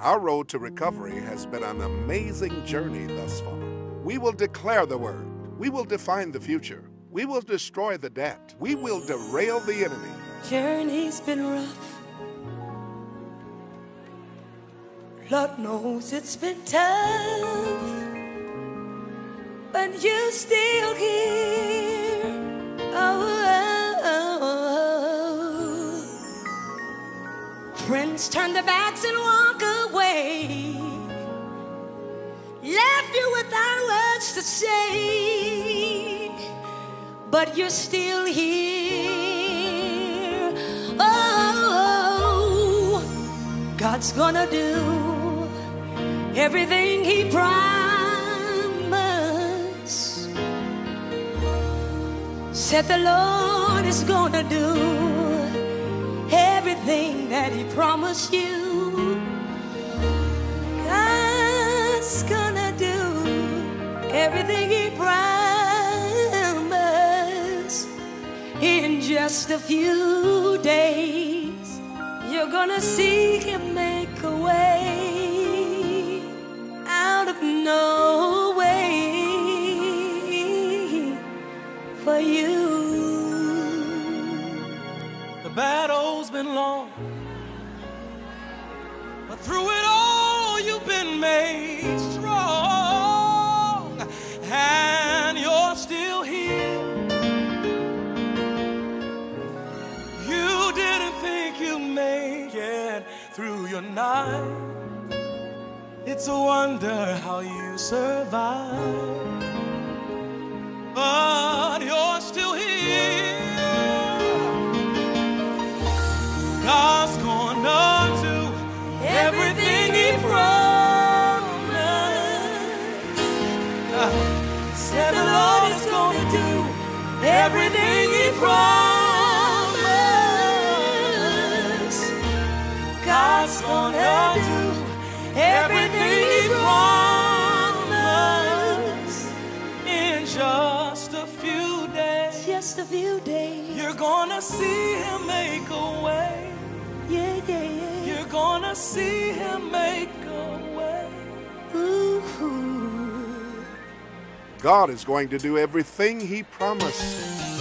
Our road to recovery has been an amazing journey thus far. We will declare the word. We will define the future. We will destroy the debt. We will derail the enemy. Journey's been rough. Lord knows it's been tough. But you're still here. Friends turn their backs and walk away. Left you without words to say. But you're still here. Oh, God's gonna do everything He promised. Said the Lord is gonna do everything that He promised you. God's gonna do everything He promised in just a few days. You're gonna see Him make a way out of no battle's been long, but through it all, you've been made strong, and you're still here. You didn't think you'd make it through your night. It's a wonder how you survive, do everything He promised. God's gonna do everything He promised. In just a few days, Just a few days. you're gonna see Him make a way. Yeah, yeah, yeah. You're gonna see him make a way. God is going to do everything He promised.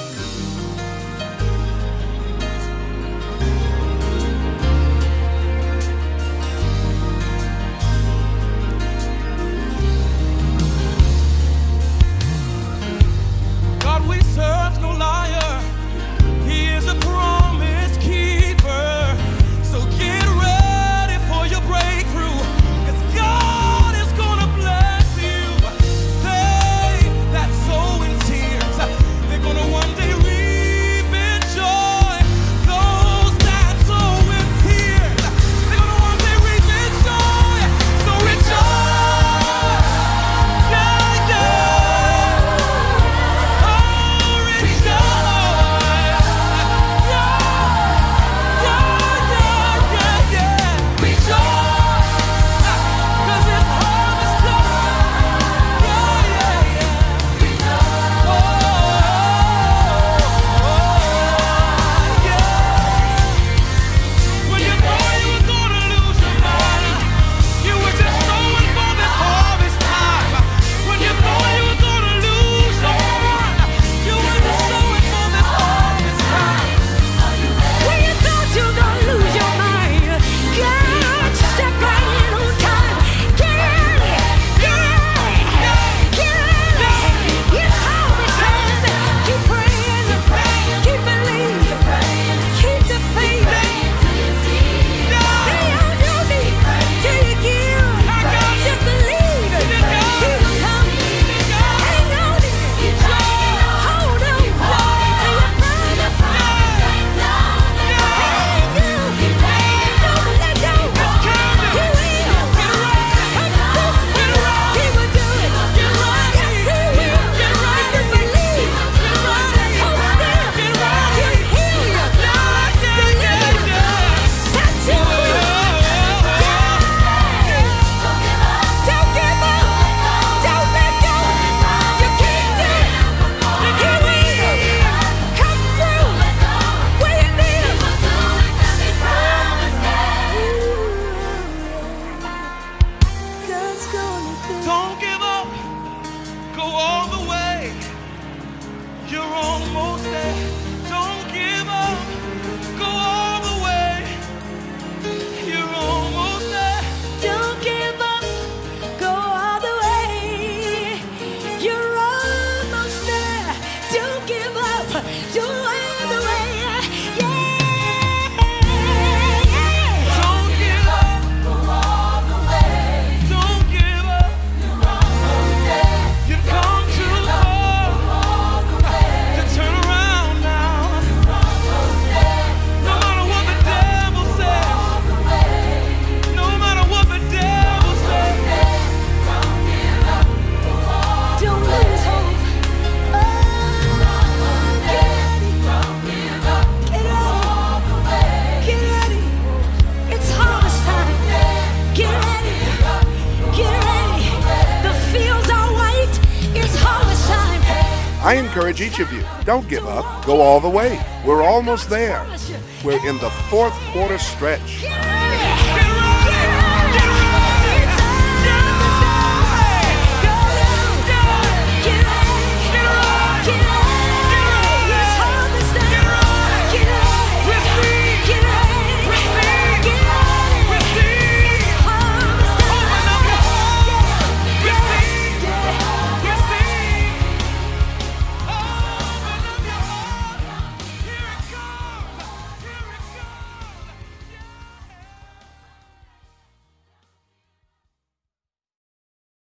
oh. encourage each of you don't give up, go all the way. We're almost there. We're in the fourth quarter stretch.